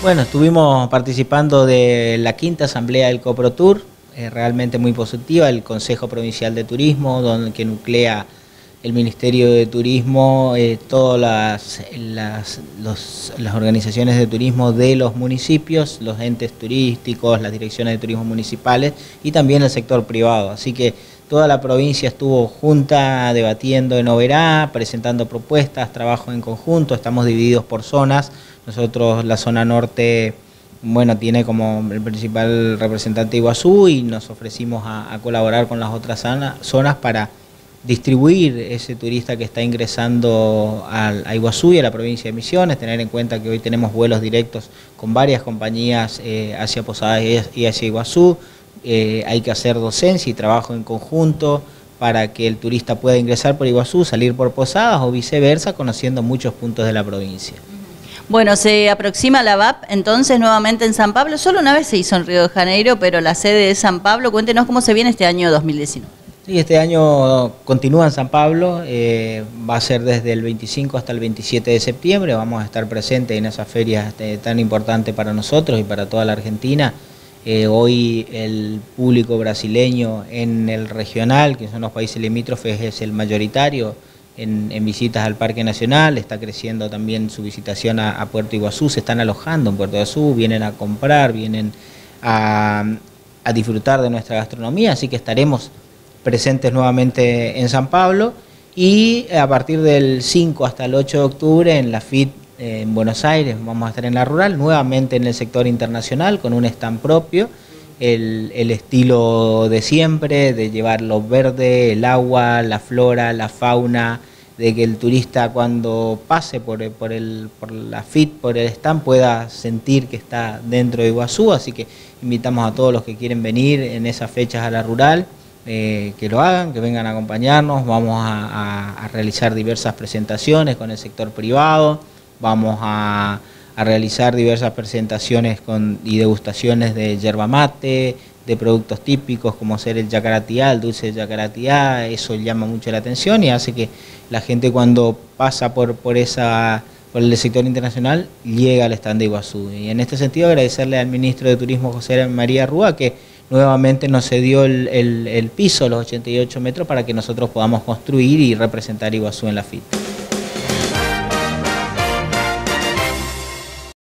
Bueno, estuvimos participando de la quinta asamblea del CoproTour, eh, realmente muy positiva, el Consejo Provincial de Turismo, donde que nuclea el Ministerio de Turismo, eh, todas las, las, organizaciones de turismo de los municipios, los entes turísticos, las direcciones de turismo municipales y también el sector privado. Así que toda la provincia estuvo junta debatiendo en Oberá, presentando propuestas, trabajo en conjunto, estamos divididos por zonas. Nosotros la zona norte bueno, tiene como el principal representante Iguazú y nos ofrecimos a, a colaborar con las otras zonas para distribuir ese turista que está ingresando a, Iguazú y a la provincia de Misiones, tener en cuenta que hoy tenemos vuelos directos con varias compañías eh, hacia Posadas y hacia Iguazú, eh, hay que hacer docencia y trabajo en conjunto para que el turista pueda ingresar por Iguazú, salir por Posadas o viceversa, conociendo muchos puntos de la provincia. Bueno, se aproxima la VAP entonces nuevamente en San Pablo. Solo una vez se hizo en Río de Janeiro, pero la sede es San Pablo. Cuéntenos cómo se viene este año 2019. Sí, este año continúa en San Pablo, eh, va a ser desde el 25 hasta el 27 de septiembre, vamos a estar presentes en esa feria este, tan importante para nosotros y para toda la Argentina. Eh, hoy el público brasileño en el regional, que son los países limítrofes, es el mayoritario en, visitas al Parque Nacional, está creciendo también su visitación a, Puerto Iguazú, se están alojando en Puerto Iguazú, vienen a comprar, vienen a disfrutar de nuestra gastronomía, así que estaremos presentes nuevamente en San Pablo y a partir del 5 hasta el 8 de octubre en la FIT eh, en Buenos Aires, vamos a estar en la rural, nuevamente en el sector internacional con un stand propio, el, estilo de siempre, de llevar lo verde, el agua, la flora, la fauna, de que el turista cuando pase por, por, el, por la FIT, por el stand, pueda sentir que está dentro de Iguazú, así que invitamos a todos los que quieren venir en esas fechas a la rural eh, que lo hagan, que vengan a acompañarnos, vamos a, realizar diversas presentaciones con el sector privado, vamos a, realizar diversas presentaciones con, y degustaciones de yerba mate, de productos típicos como ser el yacaratiá, el dulce de yacaratiá, eso llama mucho la atención y hace que la gente cuando pasa por, por esa por el sector internacional llega al stand de Iguazú. Y en este sentido agradecerle al ministro de Turismo José María Rúa que nuevamente nos cedió el, el, el piso, los 88 metros, para que nosotros podamos construir y representar Iguazú en la FIT.